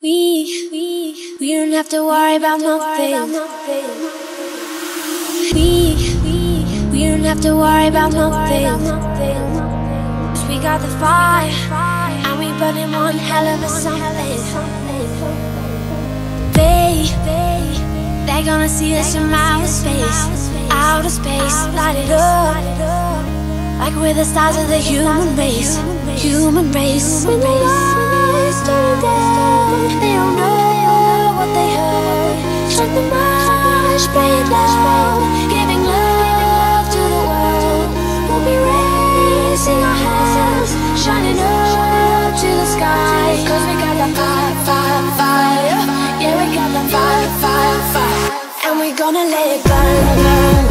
We, we, we don't have to worry about nothing. We, we, we don't have to worry about nothing. Cause we got the fire, and we burning one hell of a something. They, they, they're gonna see us from outer space, outer space, light it up. Like we're the stars of the human race, human race. When the gonna let it burn.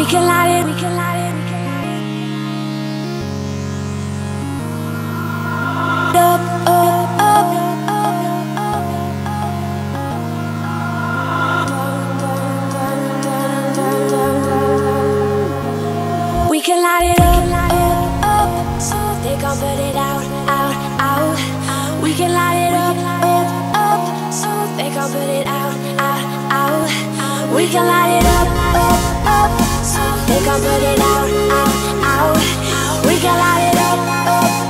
We can light it, we can light it, we can light it. Up, up, up, We can light it up, up, up, so they gon' put it out, out, out. We can light it up, up, up, so they gon' put it out, out, out. We can light it up, up, up, they gon' put it out, out, out. We can light it up,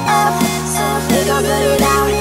up, up, they gon' put it out,